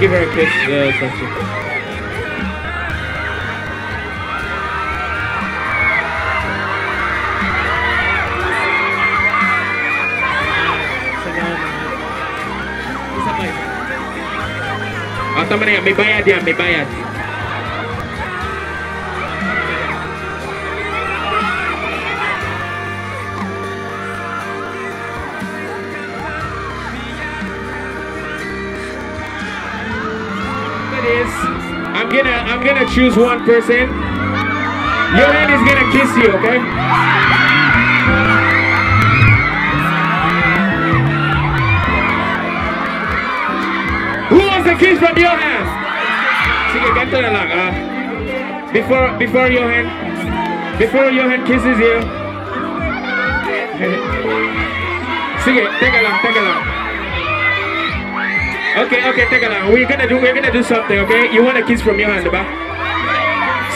Tricky, very quick. Yeah, kiss, uh, Oh, may bayad yan, may bayad. I'm gonna I'm gonna choose one person. Yohan is gonna kiss you, okay? Who wants a kiss from Yohan? Sige, ganito na lang, ah. Before, before Yohan, before Yohan kisses you. Sige, teka lang, teka lang. Okay, okay, teka lang. We're gonna do, we're gonna do something, okay? You want a kiss from Yohan, diba?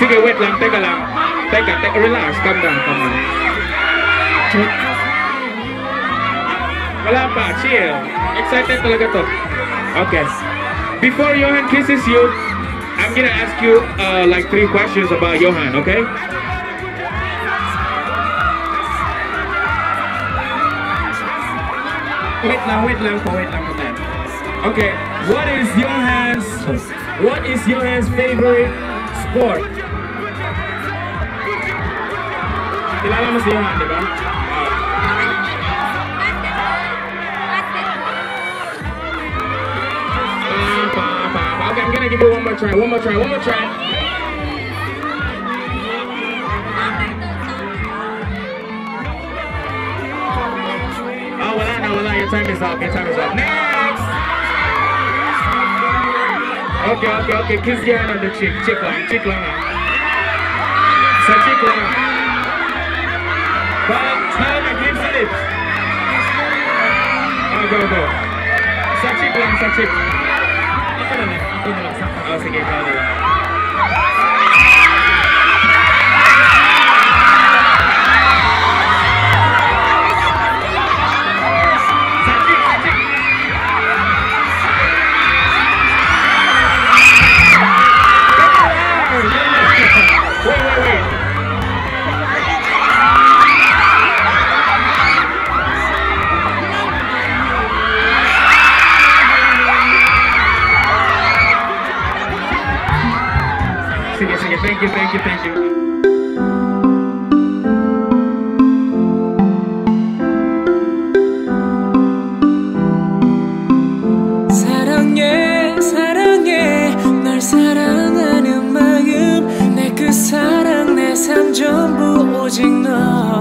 Sige, wait lang, teka lang. Teka, take, relax, calm down, calm down. Wala chill. Excited talaga to. Okay. Before Yohan kisses you, I'm gonna ask you uh, like three questions about Yohan, okay? Wait lang, wait lang wait lang po tayo. Okay. What is Yohan's What is Yohan's favorite sport? Kilala mo si Yohan, ba? Pa. Okay, I'm gonna give you one more try. One more try. One more try. Oh, wala na, wala. Your time is up. Your time is up. Next! Okay, okay, okay. Kiss Yohan on the cheek. Cheek lang. Cheek lang. Sa cheek lang. Smile na. Glimpse sa lips. Oh, go, go. Sa cheek lang, sa cheek. Ako na lang, ako. Oh, sige, thank you, thank you, thank you. 사랑해, 사랑해, 널 사랑하는 마음. 내 그 사랑 내 삶 전부 오직 너.